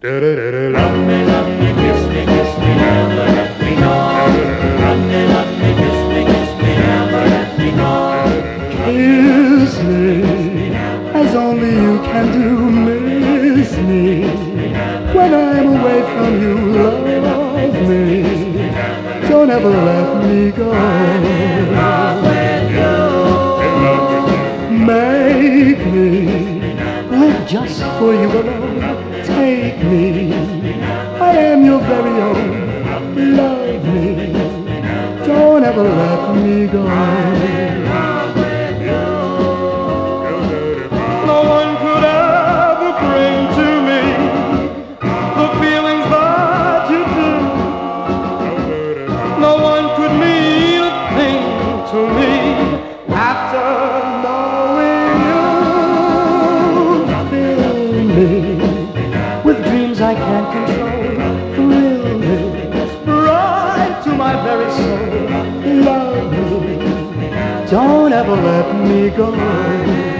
Love me, love me, kiss me, kiss me, never let me go. Love me, love me, kiss me, kiss me, never let me go. Kiss me as only you can do. Miss me when I'm away from you. Love me, don't ever let me go. Make me live just for you alone. Take me, I am your very own. Love me, don't ever let me go. No one could ever bring to me the feelings that you do. No one could mean a thing to me after I can't control. Thrill me right to my very soul. Love me, don't ever let me go.